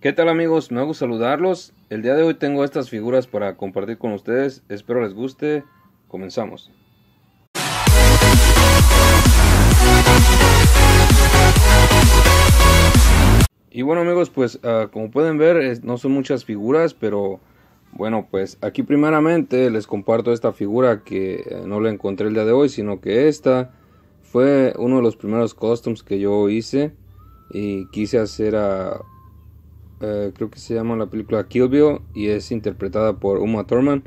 ¿Qué tal amigos? Me hago saludarlos. El día de hoy tengo estas figuras para compartir con ustedes. Espero les guste. Comenzamos. Y bueno amigos, pues uh, como pueden ver no son muchas figuras, pero bueno pues aquí primeramente les comparto esta figura que eh, no la encontré el día de hoy, sino que esta fue uno de los primeros customs que yo hice y quise hacer a eh, creo que se llama la película Kill Bill y es interpretada por Uma Thurman.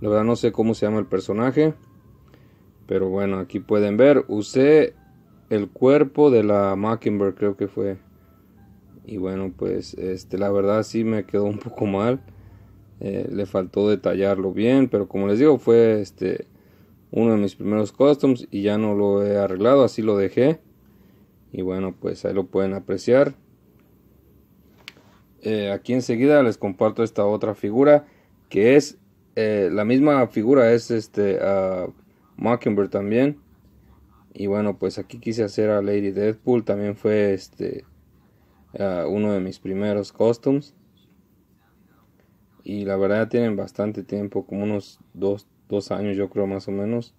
La verdad no sé cómo se llama el personaje, pero bueno, aquí pueden ver, usé el cuerpo de la Mockingbird, creo que fue. Y bueno pues este la verdad sí me quedó un poco mal. Eh, le faltó detallarlo bien pero como les digo fue este uno de mis primeros customs y ya no lo he arreglado así lo dejé. Y bueno pues ahí lo pueden apreciar eh, aquí enseguida les comparto esta otra figura que es eh, la misma figura es este uh, Mockingbird también. Y bueno pues aquí quise hacer a Lady Deadpool también fue este uno de mis primeros costumes. Y la verdad tienen bastante tiempo como unos dos, dos, años yo creo más o menos.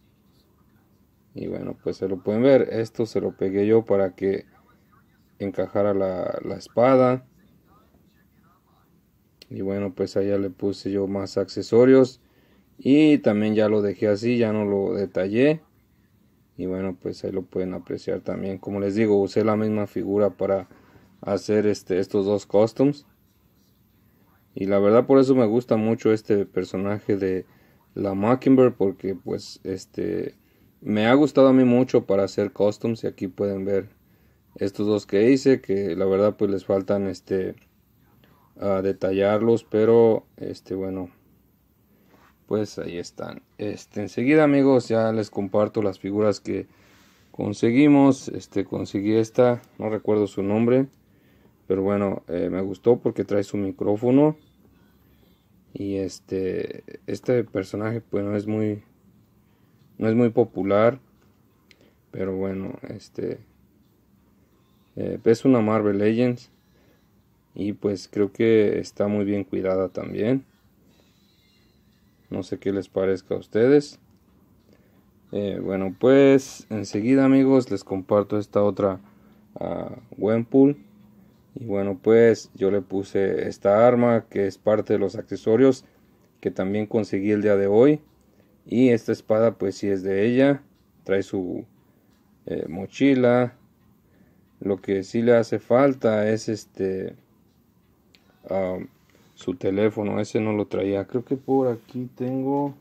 Y bueno pues se lo pueden ver. Esto se lo pegué yo para que encajara la, la espada y bueno pues allá le puse yo más accesorios. Y también ya lo dejé así ya no lo detallé. Y bueno pues ahí lo pueden apreciar también. Como les digo usé la misma figura para hacer este, estos dos costumes. Y la verdad por eso me gusta mucho este personaje de la Mockingbird porque pues este me ha gustado a mí mucho para hacer costumes. Y aquí pueden ver estos dos que hice que la verdad pues les faltan este a detallarlos pero este bueno pues ahí están. Este enseguida amigos ya les comparto las figuras que conseguimos. Este conseguí esta no recuerdo su nombre pero bueno eh, me gustó porque trae su micrófono. Y este este personaje pues no es muy no es muy popular pero bueno este eh, es una Marvel Legends y pues creo que está muy bien cuidada también no sé qué les parezca a ustedes eh, bueno pues enseguida amigos les comparto esta otra uh, Wenpool y bueno, pues yo le puse esta arma que es parte de los accesorios que también conseguí el día de hoy. Y esta espada pues si es de ella. Trae su eh, mochila. Lo que sí le hace falta es este... su teléfono. Ese no lo traía. Creo que por aquí tengo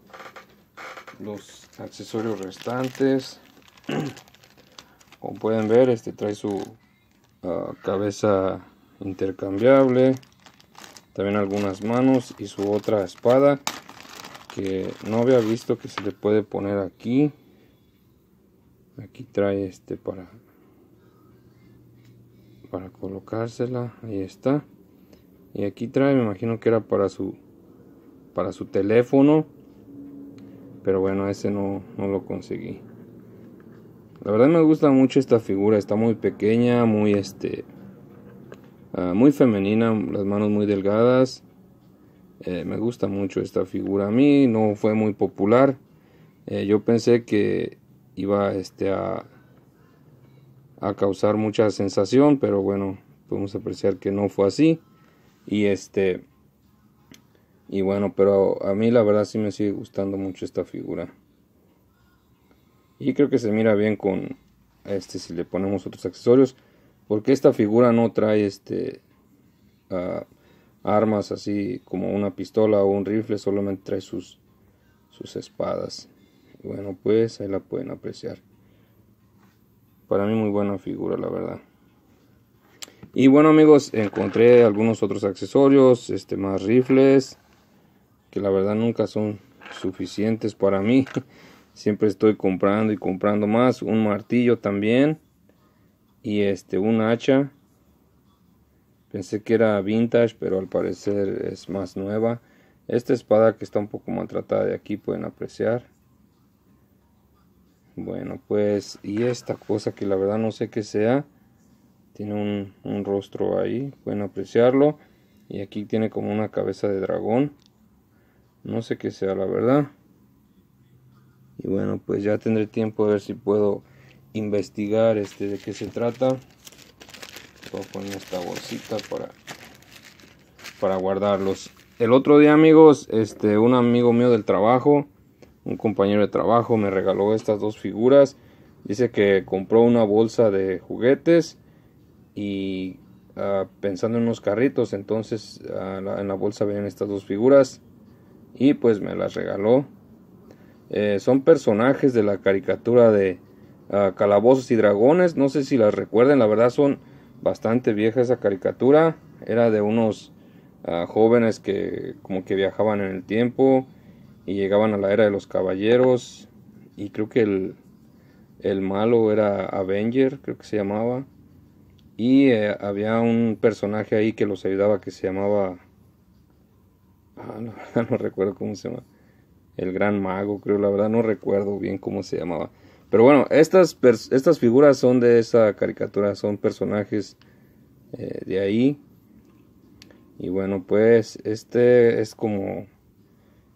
los accesorios restantes. Como pueden ver, este trae su cabeza intercambiable también algunas manos y su otra espada que no había visto que se le puede poner aquí aquí trae este para para colocársela ahí está y aquí trae me imagino que era para su para su teléfono pero bueno ese no, no lo conseguí la verdad me gusta mucho esta figura, está muy pequeña, muy este uh, muy femenina, las manos muy delgadas. Eh, me gusta mucho esta figura. A mí no fue muy popular. Eh, yo pensé que iba este a, a causar mucha sensación, pero bueno, podemos apreciar que no fue así. Y este y bueno, pero a mí la verdad sí me sigue gustando mucho esta figura. Y creo que se mira bien con este si le ponemos otros accesorios. Porque esta figura no trae este ah, armas así como una pistola o un rifle. Solamente trae sus, sus espadas. bueno pues ahí la pueden apreciar. Para mí muy buena figura la verdad. Y bueno amigos, encontré algunos otros accesorios, este más rifles, que la verdad nunca son suficientes para mí. siempre estoy comprando y comprando más un martillo también y este un hacha. Pensé que era vintage pero al parecer es más nueva. Esta espada que está un poco maltratada de aquí pueden apreciar. Bueno pues y esta cosa que la verdad no sé qué sea tiene un, un rostro ahí pueden apreciarlo Y aquí tiene como una cabeza de dragón. No sé qué sea la verdad. Y bueno, pues ya tendré tiempo a ver si puedo investigar este de qué se trata. Voy a poner esta bolsita para, para guardarlos. El otro día, amigos, este, un amigo mío del trabajo, un compañero de trabajo, me regaló estas dos figuras. Dice que compró una bolsa de juguetes y uh, pensando en unos carritos, entonces la, en la bolsa venían estas dos figuras y pues me las regaló. Eh, son personajes de la caricatura de uh, Calabozos y Dragones, no sé si las recuerden, la verdad son bastante viejas esa caricatura, era de unos jóvenes que como que viajaban en el tiempo y llegaban a la era de los caballeros y creo que el, el malo era Avenger, creo que se llamaba y eh, había un personaje ahí que los ayudaba que se llamaba. Ah, no, no recuerdo cómo se llama. El gran mago, creo, la verdad no recuerdo bien cómo se llamaba. Pero bueno, estas, estas figuras son de esa caricatura, son personajes eh, de ahí. Y bueno, pues este es como,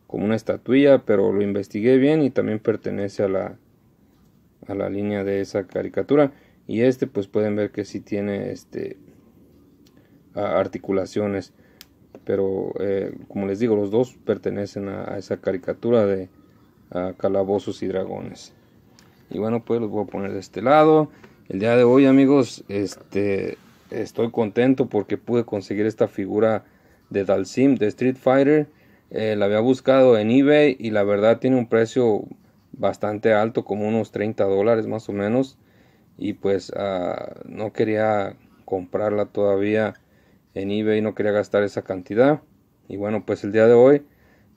como una estatuilla, pero lo investigué bien y también pertenece a la, a la línea de esa caricatura y este pues pueden ver que sí tiene este articulaciones pero eh, como les digo los dos pertenecen a, esa caricatura de calabozos y dragones. Y bueno pues los voy a poner de este lado. El día de hoy amigos este estoy contento porque pude conseguir esta figura de Dalsim de Street Fighter. Eh, la había buscado en ebay y la verdad tiene un precio bastante alto como unos 30 dólares más o menos y pues ah, no quería comprarla todavía en eBay, no quería gastar esa cantidad. Y bueno, pues el día de hoy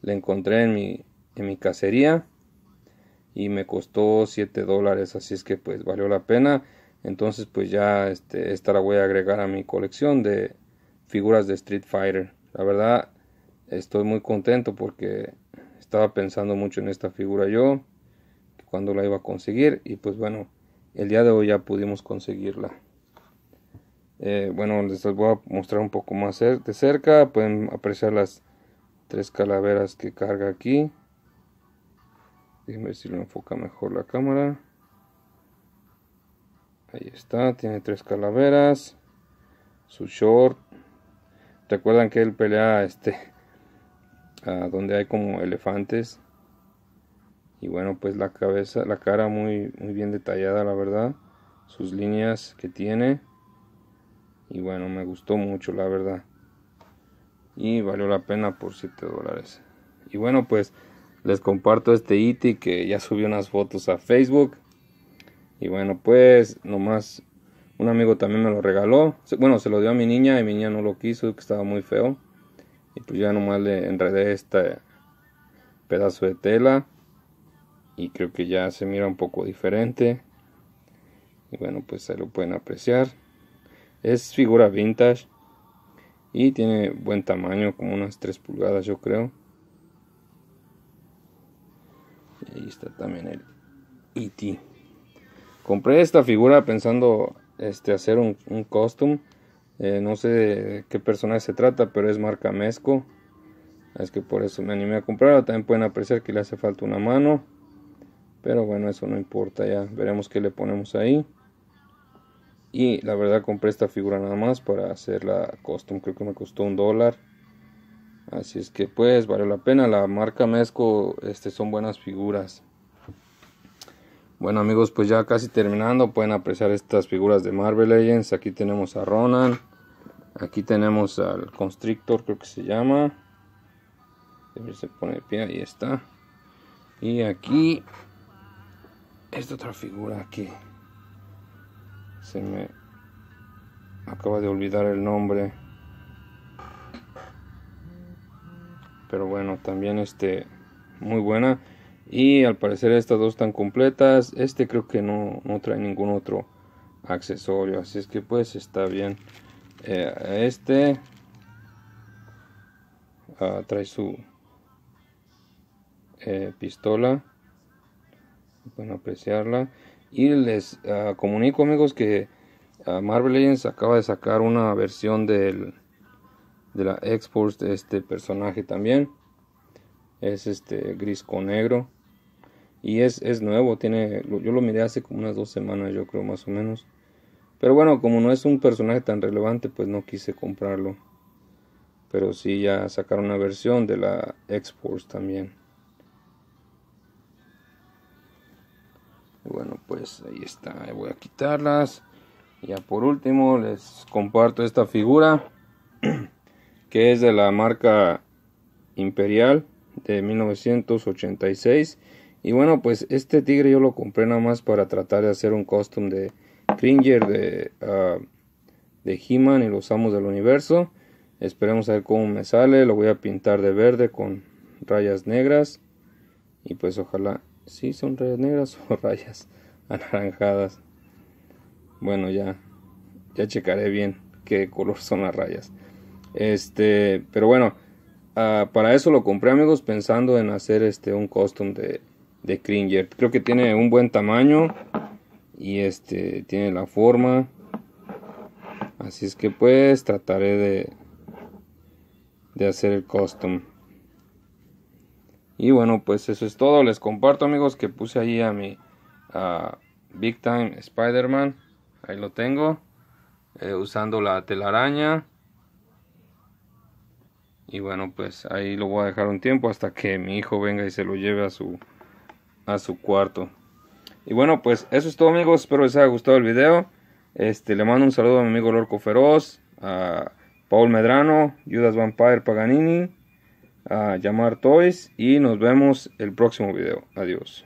la encontré en mi, en mi cacería y me costó 7 dólares, así es que pues valió la pena. Entonces pues ya este, esta la voy a agregar a mi colección de figuras de Street Fighter. La verdad estoy muy contento porque estaba pensando mucho en esta figura yo, cuando la iba a conseguir y pues bueno, el día de hoy ya pudimos conseguirla. Eh, bueno les voy a mostrar un poco más de cerca. Pueden apreciar las tres calaveras que carga aquí. Déjenme ver si lo enfoca mejor la cámara. Ahí está tiene tres calaveras su short. Recuerdan que él pelea este a donde hay como elefantes y bueno pues la cabeza la cara muy muy bien detallada la verdad sus líneas que tiene. Y bueno me gustó mucho la verdad. Y valió la pena por 7 dólares. Y bueno pues les comparto este iti que ya subió unas fotos a facebook. Y bueno pues nomás un amigo también me lo regaló. Bueno se lo dio a mi niña y mi niña no lo quiso que estaba muy feo. Y pues ya nomás le enredé este pedazo de tela y creo que ya se mira un poco diferente. Y bueno pues ahí lo pueden apreciar. Es figura vintage y tiene buen tamaño como unas 3 pulgadas yo creo. Y ahí está también el E.T. compré esta figura pensando este hacer un, un custom eh, no sé de qué personaje se trata pero es marca Mesco. Es que por eso me animé a comprarla. También pueden apreciar que le hace falta una mano pero bueno eso no importa ya veremos qué le ponemos ahí. Y la verdad compré esta figura nada más para hacer la custom creo que me costó un dólar. Así es que pues vale la pena. La marca Mesco este son buenas figuras. Bueno amigos pues ya casi terminando pueden apreciar estas figuras de Marvel Legends. Aquí tenemos a Ronan. Aquí tenemos al Constrictor creo que se llama. Se pone pie ahí está. Y aquí esta otra figura que se me acaba de olvidar el nombre. Pero bueno también este muy buena. Y al parecer estas dos están completas. Este creo que no, no trae ningún otro accesorio. Así es que pues está bien. Eh, este ah, trae su eh, pistola pueden apreciarla y les ah, comunico amigos que ah, Marvel Legends acaba de sacar una versión del de la X-Force de este personaje también. Es este gris con negro. Y es, es nuevo, tiene, yo lo miré hace como unas dos semanas, yo creo más o menos. Pero bueno, como no es un personaje tan relevante, pues no quise comprarlo. Pero sí ya sacaron una versión de la X-Force también. Bueno, pues ahí está, voy a quitarlas. Ya por último les comparto esta figura que es de la marca Imperial de 1986. Y bueno, pues este tigre yo lo compré nada más para tratar de hacer un custom de Cringer de, uh, de He-Man y los amos del universo. Esperemos a ver cómo me sale. Lo voy a pintar de verde con rayas negras. Y pues ojalá si son rayas negras o rayas anaranjadas. Bueno, ya ya checaré bien qué color son las rayas. Este, pero bueno, uh, para eso lo compré, amigos, pensando en hacer este un custom de de Cringer. Creo que tiene un buen tamaño y este tiene la forma. Así es que pues trataré de de hacer el custom. Y bueno, pues eso es todo. Les comparto, amigos, que puse ahí a mi Big Time Spider-Man. Ahí lo tengo. Eh, usando la telaraña. Y bueno, pues ahí lo voy a dejar un tiempo hasta que mi hijo venga y se lo lleve a su, a su cuarto. Y bueno, pues eso es todo, amigos. Espero les haya gustado el video. Este, le mando un saludo a mi amigo Lorco Feroz, a Paul Medrano, Judas Vampire Paganini a llamar Toys y nos vemos el próximo video. Adiós.